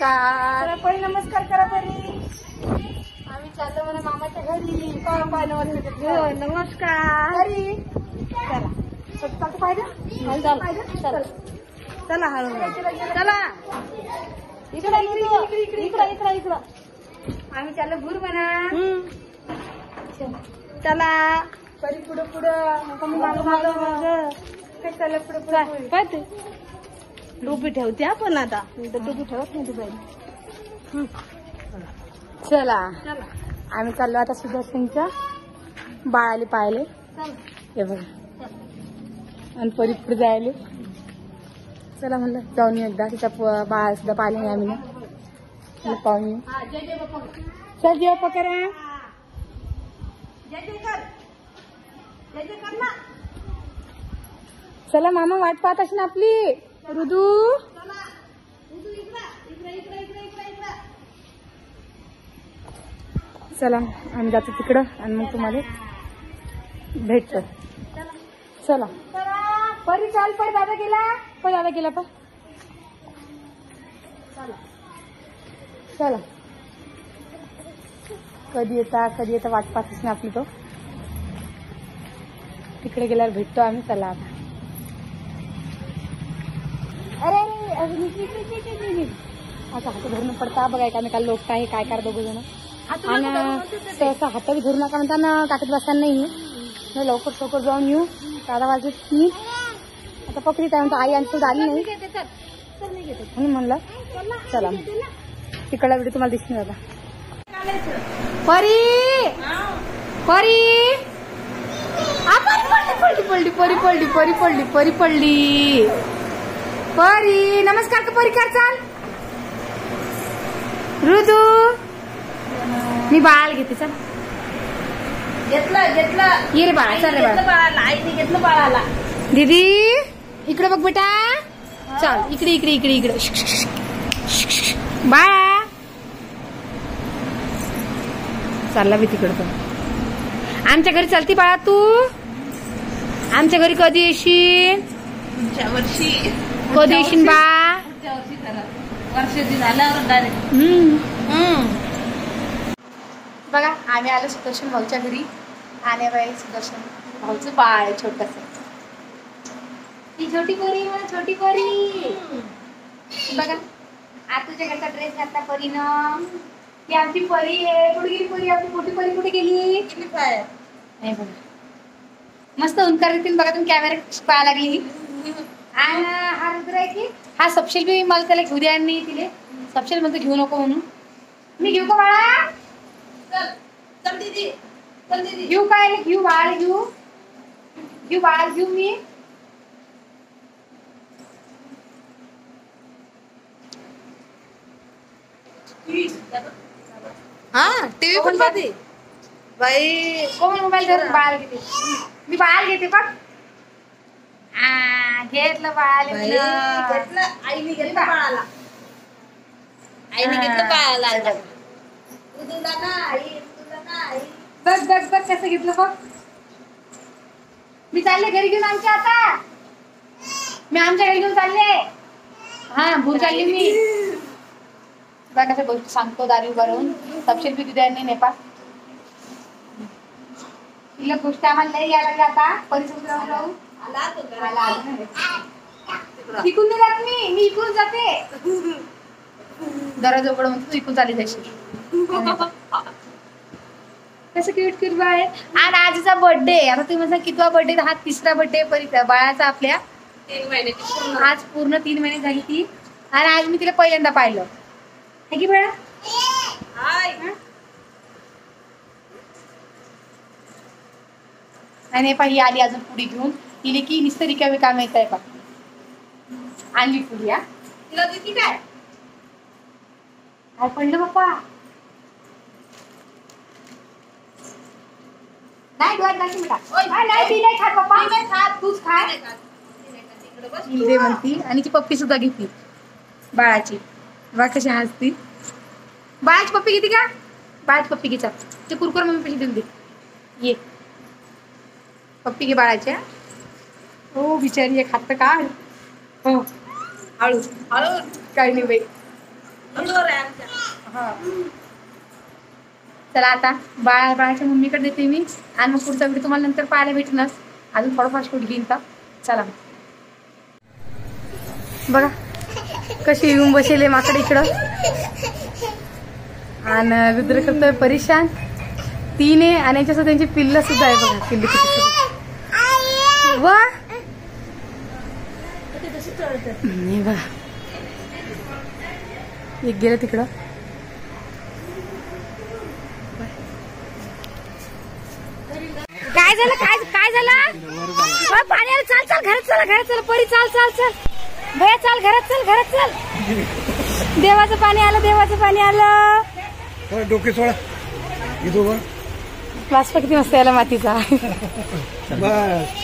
नमस्कार. परी नमस्कार करा परी. आम्ही चाललो म्हणा मामाच्या घरी पापा नमस्कार हो, नमस्कार. परी चला. चालतं पाहिजे चल, चल. चला हळू चला. इकडं इकडं इकडं इकडं इकडं आम्ही चाललो भूर म्हणा. चला. परी पुढं पुढं. नको मी मागं मागं. मागं काय चाललं पुढं पुढं. काय ते? टोपी ठेवते आपण आता. मी तर टोपी ठेवत नाही तू पहिले चला. आम्ही चाललो आता सुदर्शनच्या बाळाले पाहिले हे बघा. आणि परी पुढे जायले. चला म्हणलं जाऊन येऊ एकदा. तिचा प- बाळ सुद्धा पाहिले नाही आम्ही पाहून येऊ. चल पकरा चला मामा वाट पाहत असेल आपली. रुदू चला आम्ही जातो तिकडं आणि मग तुम्हाला भेटतो. चला. परी चाल पण दादा गेला पण दादा गेला पा चला. कधी येता कधी येता वाट पाहतच नाही आपली तो. तिकडे गेल्यावर भेटतो आम्ही चला आता. अरे. असं हात धरून पडता बघा एकामेकाला लोक काय काय कर दोघ जण. आणि सहसा हात धरू नका म्हणता ना टाकत बसताना नाही लवकर लवकर जाऊन येऊ. दादा वाजत मी. आता पकडी काय म्हणतो आई आमची आली नाही. म्हणून म्हणलं चला तिकडला व्हिडिओ तुम्हाला दिसणार आता परी! परी! पडली पडली परी पडली परी पडली परी पडली. परी नमस्कार का परी कर चाल? ऋतू? मी बाळ घेते चल. घेतलं घेतलं. ये रे बाळा चल रे बाळा. बाळाला आईने घेतलं बाळाला. दीदी इकडे बघ बेटा. चल इकडे इकडे इकडे इकडे. बाळा. चालला बी तिकडं आमच्या घरी चालती बाळा तू? आमच्या घरी कधी येशील? पुढच्या वर्षी कधी येशील बा. पुढच्या वर्षी करा. वर्षाची झाल्यावर डायरेक्ट हम्म. बघा आम्ही आलो सुदर्शन भाऊच्या घरी. आणि बाई सुदर्शन भाऊचं बाळ आहे छोटस. ती छोटी पोरी आहे छोटी पोरी. बघा आज तुझ्या घरचा ड्रेस घातला परीनं. ती आमची परी आहे. कुठे गेली परी? आपली मोठी परी कुठे गेली? नाही बघा. मस्त उंकार देतील बघा तुम्ही कॅमेरा पाहायला लागली. आणि हा रुद्र आहे की हा सपशेल बी मला त्याला घेऊ द्या नाही तिले सपशेल म्हणतो घेऊ नको म्हणून. मी घेऊ का बाळा? चल चल दीदी चल दीदी. घेऊ काय घेऊ बाळ घेऊ. घेऊ बाळ घेऊ मी. हा टीव्ही पण पाहते? बाई. कोण मोबाईल धरून बाळ घेते? मी बाळ घेते बघ. आ, घेतलं बाळ बाई, घेतलं. घेतलं. आईने घेतलं बाळाला. आईने घेतलं बाळाला बघ बघ बघ कसं घेतलं बघ. मी चालले घरी घेऊन आमच्या आता. मी आमच्या घरी घेऊन चालले. हा भूर चालली मी. बघ कसं गोष्ट सांगतो दारी उभा राहून तपशील बी दिद्या नाही नेपाळ तिला गोष्ट आम्हाला लई यायला आता. परिसर राहून राहून आला तो का? आला, आला. इकून नाही जात मी मी इकून जाते दरवाजा उघड म्हणतो तू इकून चाली जाशील कसं क्यूट क्यूट आहे आणि आजीचा बर्थडे आता तुम्ही म्हणता कितवा बर्थडे हा तिसरा बर्थडे परीचा बाळाचा आपल्या तीन पूर्ण. आज पूर्ण तीन महिने झाली ती आणि आज मी तिला पहिल्यांदा पाहिलं है की बेळा. आणि पा ही आली अजून पुढी घेऊन तिने की नुसतं रिकामी काम येत आहे पा आणली पुढी हा. तिला देती काय? काय पडलं बाप्पा? नाही डोळ्यात नाही मिठा ओय, नाही ती नाही खात पप्पा ती नाही खात. तूच खा. नाही का? ती नाही का? तिकडं बस. ती दे म्हणती. आणि ती पप्पी सुद्धा घेतली बाळाची. बा कशी हसती. बाळाची पप्पी घेते का? बाळाची पप्पी घे चाल. ते कुरकुर मम्मी पैसे देऊन दे. ये. पप्पी घे बाळाच्या हो बिचारी एक हात काढ. हो. हळू. हळू. काही नाही बाई. हळू. चला आता बाळ बाळाच्या मम्मीकडे देते मी आणि मग पुढचा व्हिडिओ तुम्हाला नंतर पाहायला भेटणार. अजून थोडंफार शूट घेईन का चला. बघा कशी येऊन बसेले माकडे इकडं. आणि रुद्र करतोय परेशान. तीन आहे आणि याच्यासोबत त्यांची पिल्ल सुद्धा आहे बघा पिल्ल. वा! नाही बघा एक गेलं तिकडं काय झालं काय काय झालं अ, पाणी आलं चाल चाल घरात चला घरात चला परी चाल चाल चाल भया चाल घरात चल घरात चल देवाचं पाणी आलं देवाचं पाणी आलं डोके सोडा इथं प्लास्टिक किती मस्त याला मातीचा बस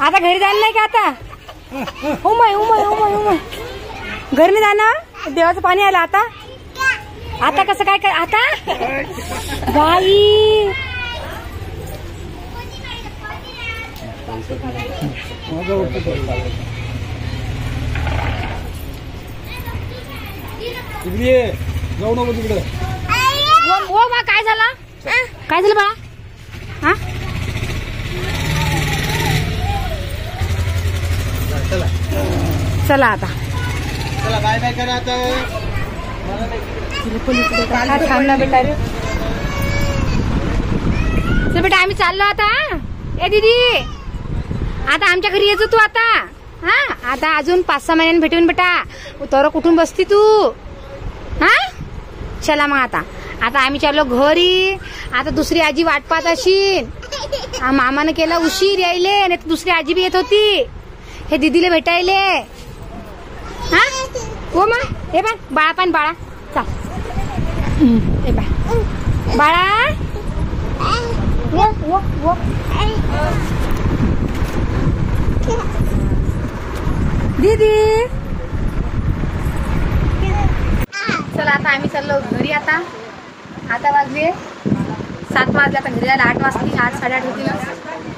आता घरी जायला नाही का आता उमय उमय उमय उमय घरी नाही जाणार देवाचं पाणी आलं आता. आता कसं काय कर आता? बाई. तिकडे. जाऊ नको तिकडे. काय झालं? काय झालं बाळा? चला आता. चला बाय बाय करा आता. थांब ना बेटा रे चल बेटा आम्ही चाललो आता ए दीदी. आता आमच्या घरी येतो तू आता. हा आता अजून पाच सहा महिन्यांनी भेटून बेटा. तर कुठून बसती तू? हा? चला मग आता. आता आम्ही चाललो घरी. आता दुसरी आजी वाट पाहत अशीन आ, मामानं केला उशीर यायले आणि दुसरी आजी बी येत होती. हे दीदीला भेटायले. हा? हो मग हे बघ बाळा पण बाळा. चाल. हे बा बाळा. वो, वो, वो. दीदी. चला आता आम्ही चाललो घरी आता. आता वाजले सात वाजले आता घरी जायला आठ वाजली आठ साडेआठ होतील.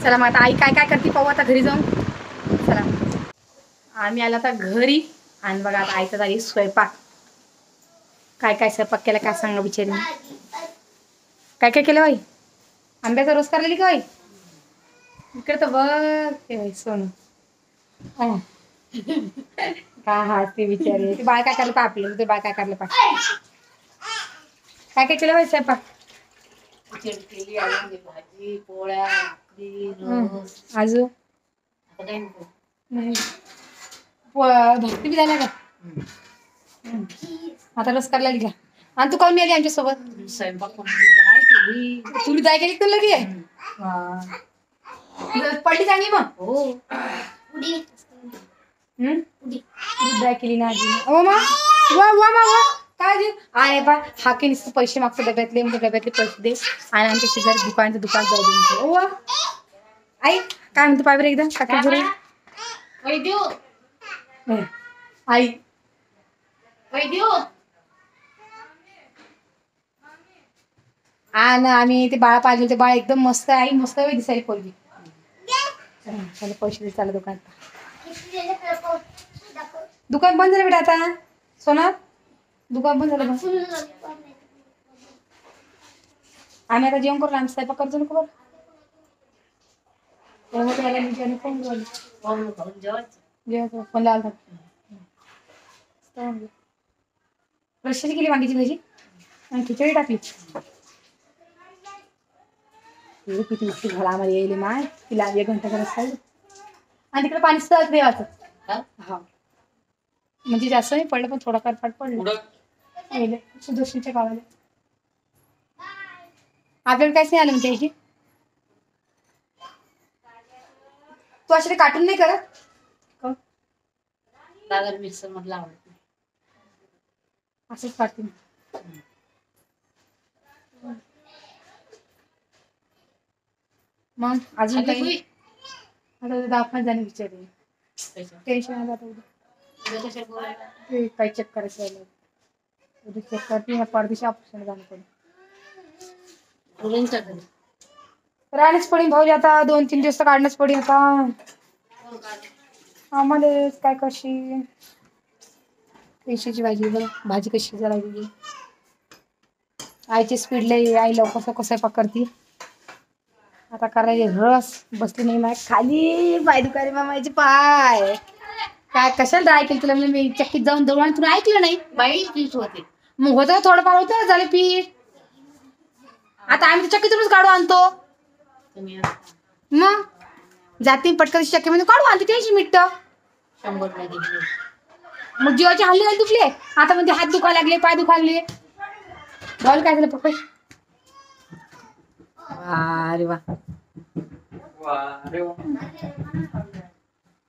चला मग आता आई काय काय करते पाहू आता घरी जाऊन. चला. आम्ही आलो आता घरी. आणि बघा आता आईचा झाली स्वयंपाक. काय काय स्वयंपाक केला काय सांगा बिचारी. काय काय केलं बाई? आंब्याचा रोस करायला का बाई? इकडे तर बघ सोनू. हा. का हा ते बिचारे. ते बाळ काय करायला पा आपलं? ते बाळ काय करायला पा काय काय केलं बाई स्वयंपाक? केली हं. भक्ती बी झाल्या का हं. आता रस करायला गेला आणि तू काऊन आली आमच्यासोबत? स्वयंपाक करून काय केली. तुला जाय लगे पडली चांगली मग? हो. हं? केली ना आजी. ओ मा. वा वा मा वा. काय दे आहे बा. हा की नुसतं पैसे मागतो डब्यातले म्हणजे डब्यातले पैसे दे. आणि आमच्या शेजारी दुकानचं दुकान जाऊ दे. ओ वा. आई काय म्हणतो पाय बरं एकदा? काकी. आई. आणि आम्ही ते बाळा पाहिजे ते बाळ एकदम मस्त आहे. आई मस्त आहे दिसायला पोरगी. चला, चला पैसे दे चालू दुकानात. दुकान बंद झालं बेटा आता. सोना दुकान बंद झालं. आम्ही आता जेवण करू आम्ही स्वयंपाक करतो नको बरं त्याला मी जेवण लावला रश्याची केली. वांग्याची भाजी? आणि खिचडी टाकली. किती उशीर झाला आम्हाला यायले माय. तिला एक घंटा करत खायला. आणि तिकडे पाणी सहज देवाचं हा? म्हणजे जास्त नाही पडलं पण थोडाफार फाट पडलं. सुदर्शनच्या गावाला. आपल्याला काहीच नाही आलं म्हणजे तू असे काटून नाही करत? दादा मिक्सर मधला आवडत. नाही असंच मी. मग अजून काही? आता दवाखान्यात जाणे विचारले. टेन्शन आलं आता उद्या? ते काही चेक करायचं उद्या चेक करते. परदेशी ऑपरेशन जाणं पडेल राहणंच पडेल भाऊजी. आता दोन तीन दिवस काढणंच पडेल आता. आम्हाला काय कशी? पेशीची भाजी बघ. भाजी कशी लागली आईची स्पीड लई आई लवकर कसं पकडती आता करायचे रस. बसली नाही माय. खाली. पाय दुखारी मामाचे पाय. काय कशाला ट्राय केली तुला? मी चक्कीत जाऊन दळून आणि तुला ऐकलं नाही. बाई पीठ होते. मग होतं थोडंफार? होतं झाले पीठ? आता आम्ही चक्कीतूनच काढू आणतो. मग? जाते पटकन चक्कीमध्ये काढू आणते त्याची मिट्ट शंभर रुपये मग जीवाचे हल्ले घाल दुखले. आता म्हणजे हात दुखा लागले पाय दुखा लागले. बॉल काय झालं पप्पा? अरे वा.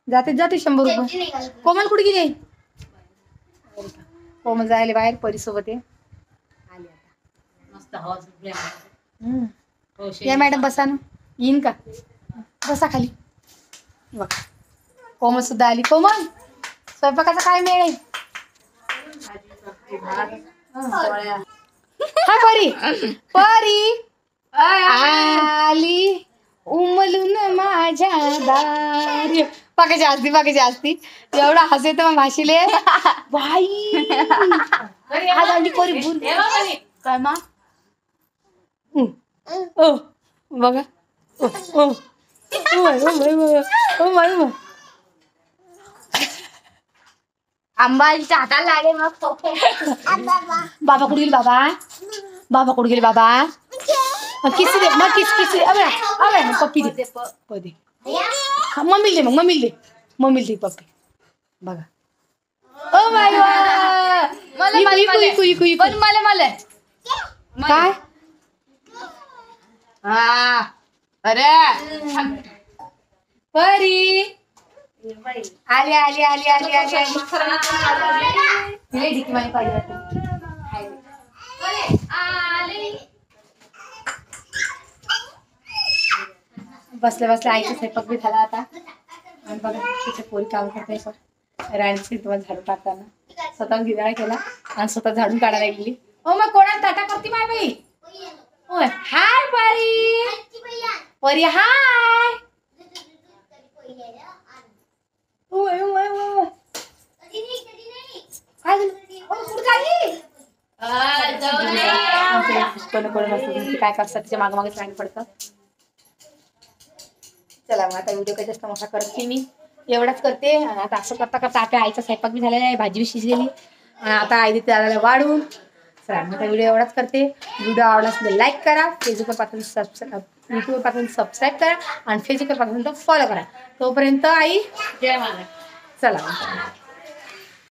जाते जाते शंभर रुपये. कोमल कुठे गेली? कोमल जायला बाहेर परीसोबत आहे. आली आता. मस्त हवा सुटली आम्हाला. हम्म. हो, या. मॅडम बसा ना. येईन का? बसा खाली. बघ. कोमल सुद्धा आली. कोमल स्वयंपाकाचा काय मेळ आहे? पोळ्या. हा परी. परी आली उमलून माझ्या दारी. बघायची असती बघायची असती एवढा हसे तर मग भाशीले. बाई. आज आली परी. काय मा? ओ बघा. ओ ओ. Oh my, oh my, oh my, ओ. हाताला मग. बाबा कुठे गेले बाबा? बाबा कुठे गेले बाबा? मग किस दे मग किस किस दे. अबे अबे पप्पी दे. दे. मम्मीला दे मग मम्मीला दे. मम्मीला दे पप्पी. बघा. ओ माय मला, मला, काय? हा. अरे परी. आली आली आली आली आली आली. तिला ढिकी मारी पाहिजे बसले बसले आईचा स्वयंपाक बी झाला आता. आणि बघा तिथे पोरी काम करते सर राणीची तुम्हाला झाडू टाकताना. स्वतः गिराळा केला आणि स्वतः झाडून काढायला गेली हो मग कोणाला टाटा करते माय बाई? होय. हाय परी. परी हाय. काय करतात तिच्यामागे मागे सांग पडतं चला मग आता व्हिडिओ काही जास्त मोठा करते मी. एवढाच करते. आणि आता असं करता करता आपल्या आईचा स्वयंपाक बी झालेला आहे भाजी बी शिजलेली. आणि आता आई त्याला वाढून चला मग आता व्हिडिओ एवढाच करते. व्हिडिओ आवडला असेल लाईक करा. फेसबुकवर पाठवून सबस्क्राईब युट्यूबवर सबस्क्राईब करा आणि फेसबुकवर फॉलो करा. तोपर्यंत आई जय मला चला.